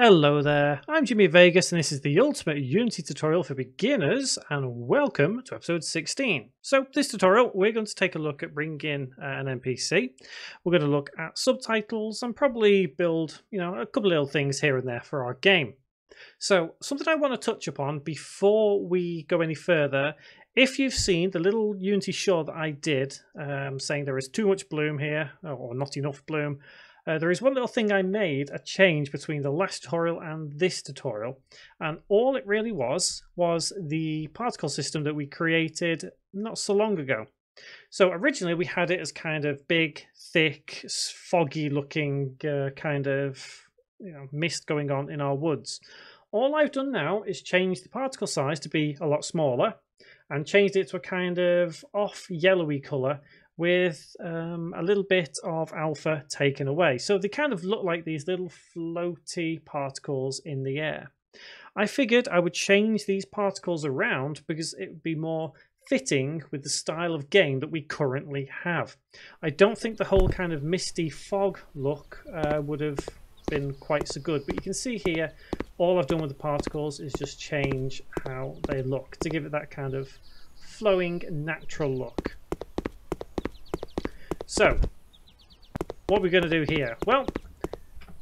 Hello there, I'm Jimmy Vegas and this is the ultimate Unity tutorial for beginners and welcome to episode 16. So this tutorial we're going to take a look at bringing in uh, an NPC. We're going to look at subtitles and probably build you know a couple little things here and there for our game. So something I want to touch upon before we go any further if you've seen the little Unity show that I did um, saying there is too much bloom here or not enough bloom uh, there is one little thing I made, a change between the last tutorial and this tutorial. And all it really was, was the particle system that we created not so long ago. So originally we had it as kind of big, thick, foggy looking uh, kind of you know, mist going on in our woods. All I've done now is change the particle size to be a lot smaller and changed it to a kind of off yellowy colour with um, a little bit of alpha taken away. So they kind of look like these little floaty particles in the air. I figured I would change these particles around because it would be more fitting with the style of game that we currently have. I don't think the whole kind of misty fog look uh, would have been quite so good, but you can see here all I've done with the particles is just change how they look to give it that kind of flowing natural look. So, what we're going to do here? Well,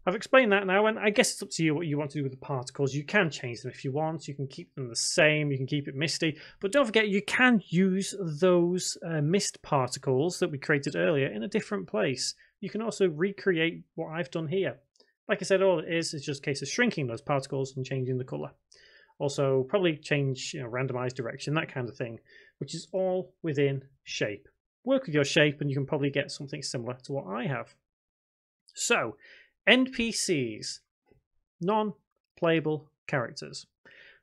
I've explained that now, and I guess it's up to you what you want to do with the particles. You can change them if you want. You can keep them the same. You can keep it misty. But don't forget, you can use those uh, mist particles that we created earlier in a different place. You can also recreate what I've done here. Like I said, all it is is just a case of shrinking those particles and changing the colour. Also, probably change you know, randomized direction, that kind of thing, which is all within shape work with your shape and you can probably get something similar to what I have. So, NPCs, non-playable characters.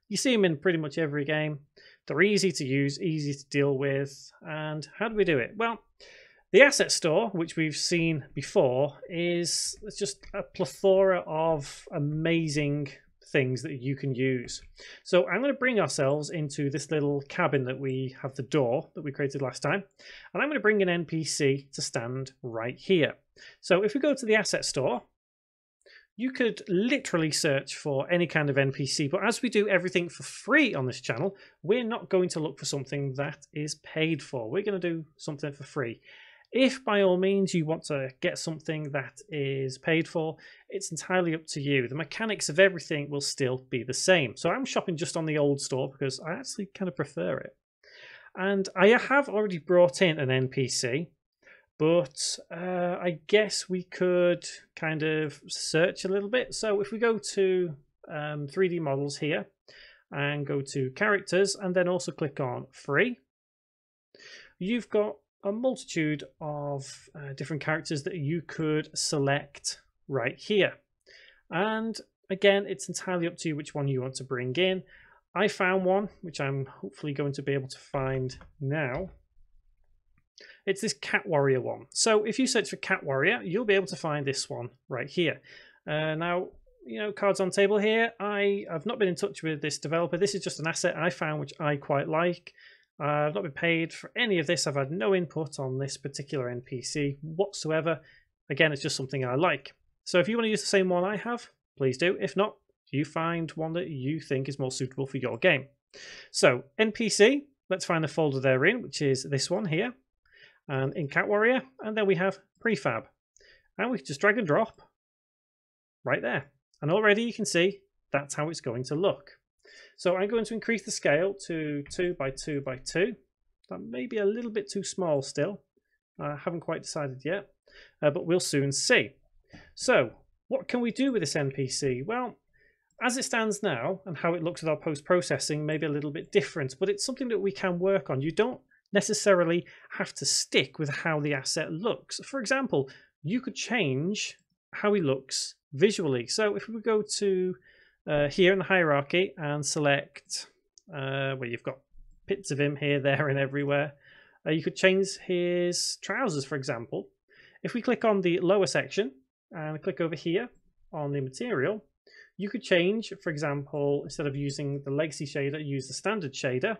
You see them in pretty much every game. They're easy to use, easy to deal with. And how do we do it? Well, the asset store, which we've seen before, is just a plethora of amazing things that you can use. So I'm going to bring ourselves into this little cabin that we have the door that we created last time. And I'm going to bring an NPC to stand right here. So if we go to the asset store, you could literally search for any kind of NPC, but as we do everything for free on this channel, we're not going to look for something that is paid for. We're going to do something for free. If by all means you want to get something that is paid for, it's entirely up to you. The mechanics of everything will still be the same. So I'm shopping just on the old store because I actually kind of prefer it. And I have already brought in an NPC, but uh, I guess we could kind of search a little bit. So if we go to um, 3D models here and go to characters and then also click on free, you've got a multitude of uh, different characters that you could select right here. And again, it's entirely up to you which one you want to bring in. I found one, which I'm hopefully going to be able to find now. It's this Cat Warrior one. So if you search for Cat Warrior, you'll be able to find this one right here. Uh, now, you know, cards on table here. I have not been in touch with this developer. This is just an asset I found which I quite like. I've not been paid for any of this. I've had no input on this particular NPC whatsoever. Again, it's just something I like. So if you want to use the same one I have, please do. If not, you find one that you think is more suitable for your game. So NPC, let's find the folder they're in, which is this one here, and in Cat Warrior, and then we have prefab. And we can just drag and drop right there. And already you can see that's how it's going to look. So I'm going to increase the scale to 2 by 2 by 2. That may be a little bit too small still. I haven't quite decided yet, uh, but we'll soon see. So what can we do with this NPC? Well, as it stands now and how it looks with our post-processing may be a little bit different, but it's something that we can work on. You don't necessarily have to stick with how the asset looks. For example, you could change how he looks visually. So if we go to uh, here in the hierarchy and select uh, where you've got bits of him here, there, and everywhere. Uh, you could change his trousers, for example. If we click on the lower section and click over here on the material, you could change, for example, instead of using the legacy shader, use the standard shader.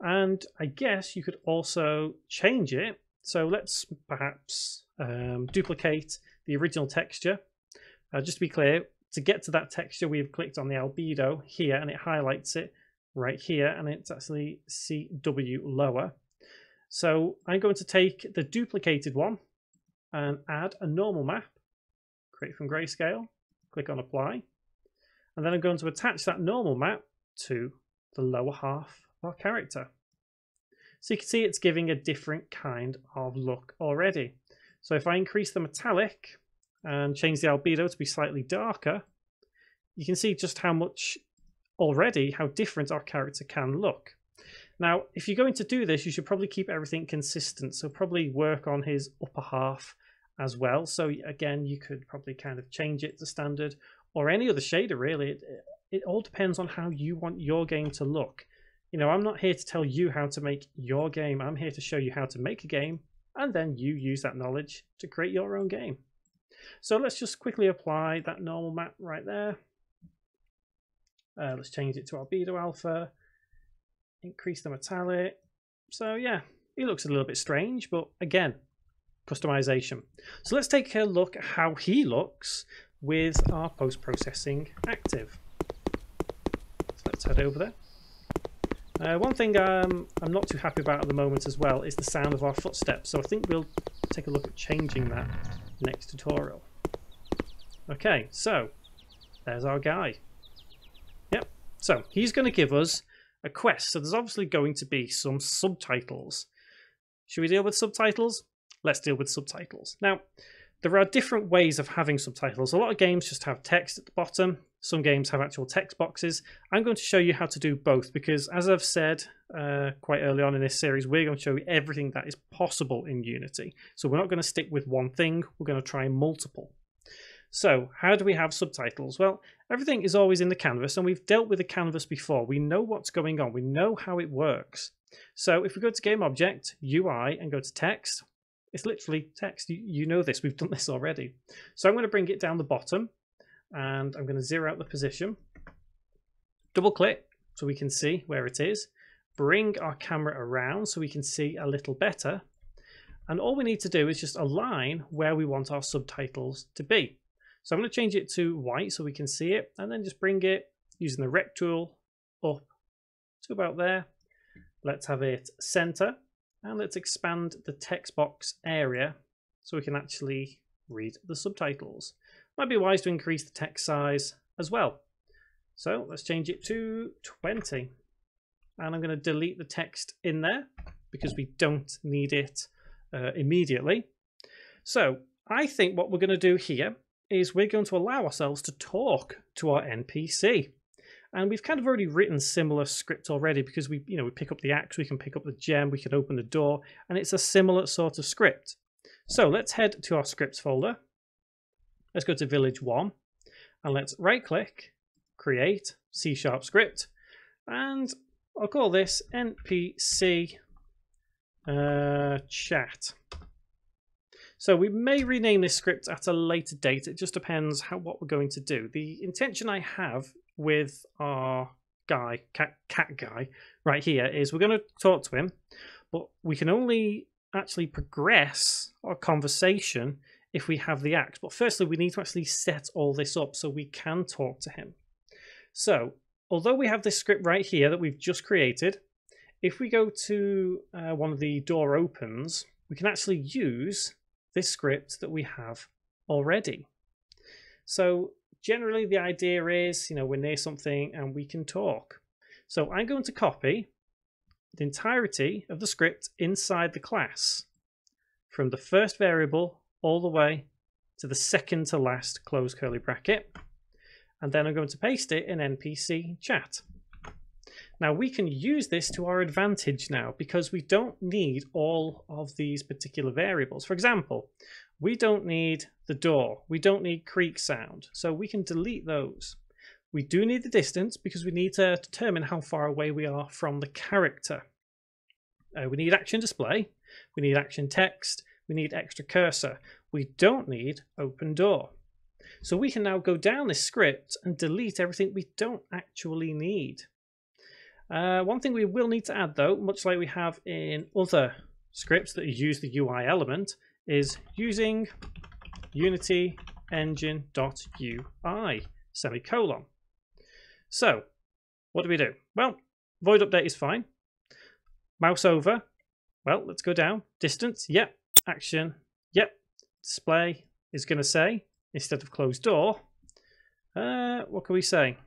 And I guess you could also change it. So let's perhaps um, duplicate the original texture. Uh, just to be clear, to get to that texture, we've clicked on the albedo here and it highlights it right here and it's actually CW lower. So I'm going to take the duplicated one and add a normal map, create from grayscale, click on apply, and then I'm going to attach that normal map to the lower half of our character. So you can see it's giving a different kind of look already. So if I increase the metallic and change the albedo to be slightly darker, you can see just how much already, how different our character can look. Now, if you're going to do this, you should probably keep everything consistent. So probably work on his upper half as well. So again, you could probably kind of change it to standard or any other shader really. It, it all depends on how you want your game to look. You know, I'm not here to tell you how to make your game. I'm here to show you how to make a game and then you use that knowledge to create your own game. So let's just quickly apply that normal map right there. Uh, let's change it to albedo alpha increase the metallic. So yeah, he looks a little bit strange, but again, customization. So let's take a look at how he looks with our post-processing active. So let's head over there. Uh, one thing um, I'm not too happy about at the moment as well is the sound of our footsteps. So I think we'll take a look at changing that next tutorial. Okay, so there's our guy. Yep, so he's going to give us a quest. So there's obviously going to be some subtitles. Should we deal with subtitles? Let's deal with subtitles. Now, there are different ways of having subtitles. A lot of games just have text at the bottom. Some games have actual text boxes. I'm going to show you how to do both because, as I've said uh, quite early on in this series, we're going to show you everything that is possible in Unity. So we're not going to stick with one thing, we're going to try multiple. So, how do we have subtitles? Well, everything is always in the canvas, and we've dealt with the canvas before. We know what's going on, we know how it works. So, if we go to Game Object, UI, and go to Text, it's literally text. You, you know this, we've done this already. So, I'm going to bring it down the bottom, and I'm going to zero out the position. Double click so we can see where it is. Bring our camera around so we can see a little better. And all we need to do is just align where we want our subtitles to be. So I'm going to change it to white so we can see it and then just bring it using the rect tool up to about there. Let's have it center and let's expand the text box area so we can actually read the subtitles. Might be wise to increase the text size as well. So let's change it to 20 and I'm going to delete the text in there because we don't need it uh, immediately. So I think what we're going to do here is we're going to allow ourselves to talk to our NPC. And we've kind of already written similar script already because we, you know, we pick up the axe, we can pick up the gem, we can open the door, and it's a similar sort of script. So let's head to our scripts folder. Let's go to village one and let's right click, create C sharp script, and I'll call this NPC uh, chat. So we may rename this script at a later date. It just depends how what we're going to do. The intention I have with our guy, cat, cat guy, right here is we're going to talk to him, but we can only actually progress our conversation if we have the axe. But firstly, we need to actually set all this up so we can talk to him. So although we have this script right here that we've just created, if we go to uh, one of the door opens, we can actually use this script that we have already. So generally the idea is, you know, we're near something and we can talk. So I'm going to copy the entirety of the script inside the class from the first variable all the way to the second to last close curly bracket. And then I'm going to paste it in NPC chat. Now we can use this to our advantage now because we don't need all of these particular variables. For example, we don't need the door, we don't need creak sound, so we can delete those. We do need the distance because we need to determine how far away we are from the character. Uh, we need action display, we need action text, we need extra cursor. We don't need open door. So we can now go down this script and delete everything we don't actually need. Uh, one thing we will need to add though, much like we have in other scripts that use the UI element, is using Unity engine.ui. semicolon. So, what do we do? Well, void update is fine. Mouse over. Well, let's go down. Distance, yep. Action, yep. Display is going to say, instead of closed door, uh, what can we say?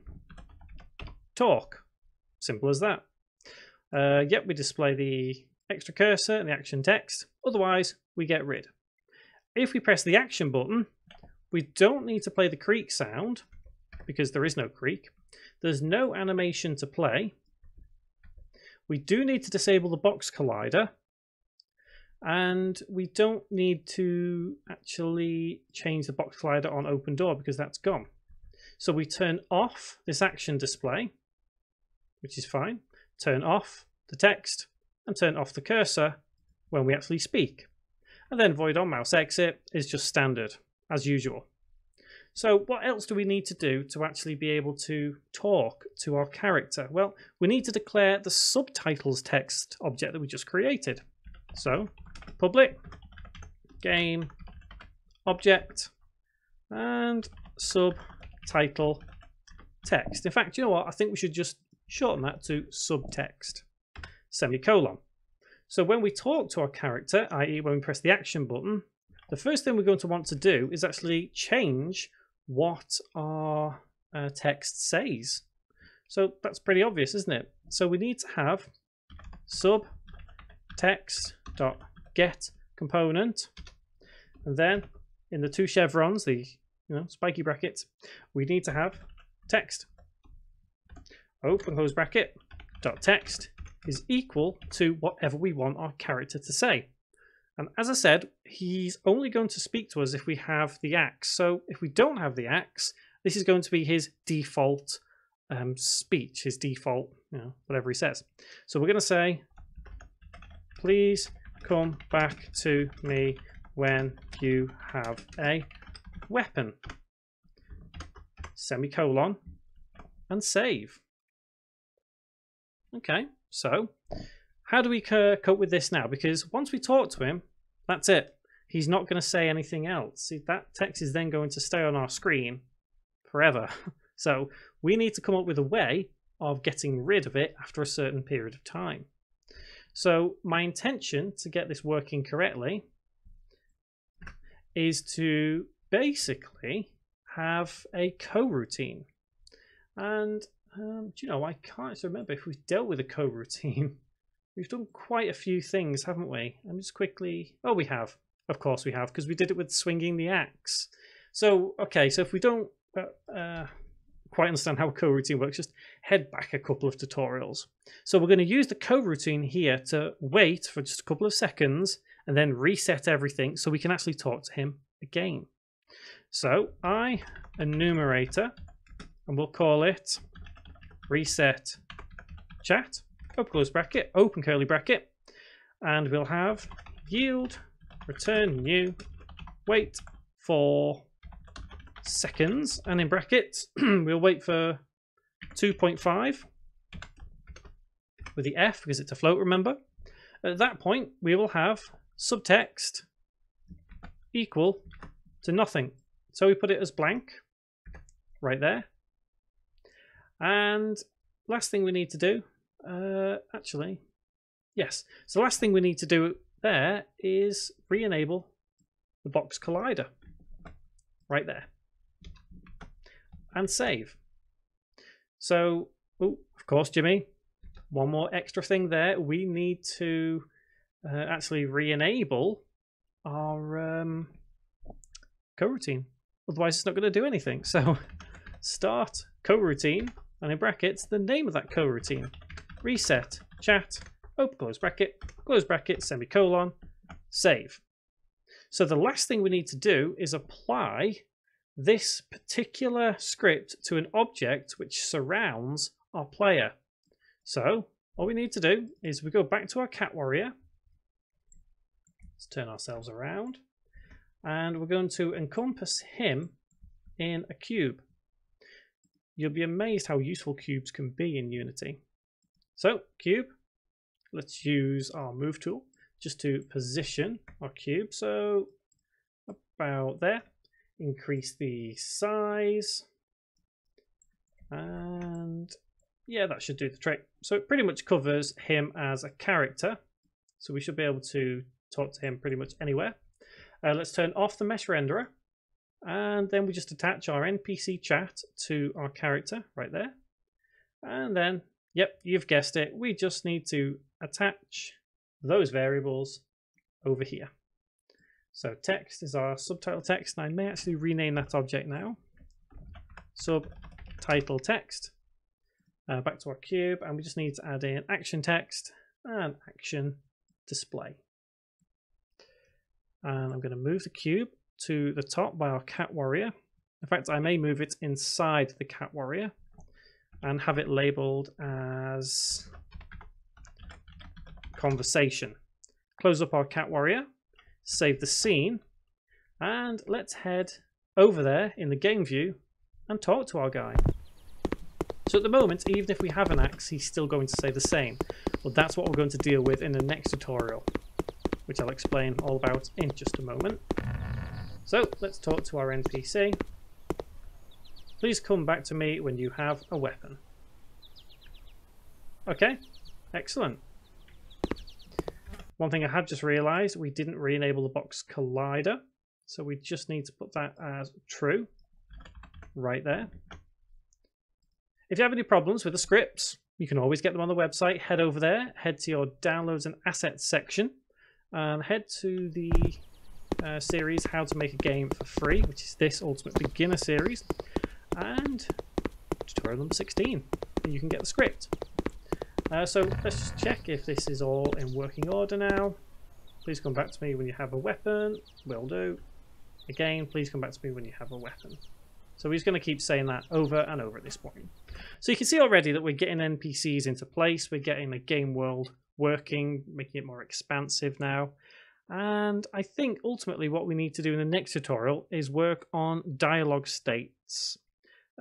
Talk. Simple as that. Uh, yep, we display the extra cursor and the action text. Otherwise, we get rid. If we press the action button, we don't need to play the creak sound because there is no creak. There's no animation to play. We do need to disable the box collider and we don't need to actually change the box collider on open door because that's gone. So we turn off this action display, which is fine. Turn off the text and turn off the cursor when we actually speak. And then void on mouse exit is just standard, as usual. So what else do we need to do to actually be able to talk to our character? Well, we need to declare the subtitles text object that we just created. So public game object and subtitle text. In fact, you know what? I think we should just shorten that to subtext semicolon. So when we talk to our character, i.e. when we press the action button, the first thing we're going to want to do is actually change what our uh, text says. So that's pretty obvious, isn't it? So we need to have sub text dot get component, and then in the two chevrons, the you know spiky brackets, we need to have text. Open close bracket dot text is equal to whatever we want our character to say. And as I said, he's only going to speak to us if we have the axe. So if we don't have the axe, this is going to be his default um, speech, his default, you know, whatever he says. So we're going to say, please come back to me when you have a weapon. Semicolon and save. Okay. So, how do we cope with this now? Because once we talk to him, that's it. He's not going to say anything else. See, that text is then going to stay on our screen forever. So, we need to come up with a way of getting rid of it after a certain period of time. So, my intention to get this working correctly is to basically have a coroutine. And um, do you know, I can't remember if we've dealt with a coroutine. We've done quite a few things, haven't we? I'm just quickly. Oh, we have. Of course, we have, because we did it with swinging the axe. So, okay, so if we don't uh, uh, quite understand how a coroutine works, just head back a couple of tutorials. So, we're going to use the coroutine here to wait for just a couple of seconds and then reset everything so we can actually talk to him again. So, I enumerator, and we'll call it reset chat, open close bracket, open curly bracket, and we'll have yield return new wait for seconds and in brackets we'll wait for 2.5 with the F because it's a float remember? At that point we will have subtext equal to nothing. So we put it as blank right there. And last thing we need to do, uh, actually, yes. So last thing we need to do there is re-enable the box collider right there and save. So, oh, of course, Jimmy, one more extra thing there. We need to uh, actually re-enable our um, coroutine. Otherwise, it's not going to do anything. So, start coroutine and in brackets the name of that coroutine. Reset, chat, open close bracket, close bracket, semicolon, save. So the last thing we need to do is apply this particular script to an object which surrounds our player. So all we need to do is we go back to our cat warrior. Let's turn ourselves around. And we're going to encompass him in a cube. You'll be amazed how useful cubes can be in Unity. So, cube, let's use our move tool just to position our cube. So, about there. Increase the size. And yeah, that should do the trick. So it pretty much covers him as a character. So we should be able to talk to him pretty much anywhere. Uh, let's turn off the mesh renderer. And then we just attach our NPC chat to our character right there. And then, yep, you've guessed it. We just need to attach those variables over here. So text is our subtitle text, and I may actually rename that object now. Subtitle text. Uh, back to our cube, and we just need to add in action text and action display. And I'm going to move the cube to the top by our cat warrior. In fact, I may move it inside the cat warrior and have it labeled as conversation. Close up our cat warrior, save the scene, and let's head over there in the game view and talk to our guy. So at the moment, even if we have an axe, he's still going to say the same. Well, that's what we're going to deal with in the next tutorial, which I'll explain all about in just a moment. So let's talk to our NPC. Please come back to me when you have a weapon. Okay, excellent. One thing I have just realised, we didn't re-enable the box collider. So we just need to put that as true right there. If you have any problems with the scripts, you can always get them on the website. Head over there, head to your downloads and assets section, and head to the uh, series How to Make a Game for Free, which is this Ultimate Beginner series, and tutorial number 16. And you can get the script. Uh, so let's just check if this is all in working order now. Please come back to me when you have a weapon. Will do. Again, please come back to me when you have a weapon. So he's going to keep saying that over and over at this point. So you can see already that we're getting NPCs into place. We're getting the game world working, making it more expansive now. And I think ultimately what we need to do in the next tutorial is work on dialogue states.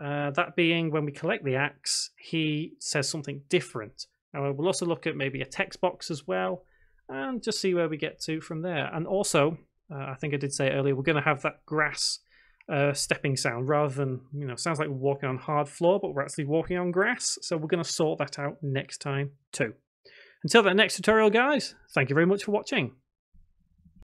Uh, that being when we collect the axe, he says something different. Now we'll also look at maybe a text box as well and just see where we get to from there. And also, uh, I think I did say earlier, we're going to have that grass uh, stepping sound rather than, you know, sounds like we're walking on hard floor, but we're actually walking on grass. So we're going to sort that out next time too. Until that next tutorial, guys, thank you very much for watching.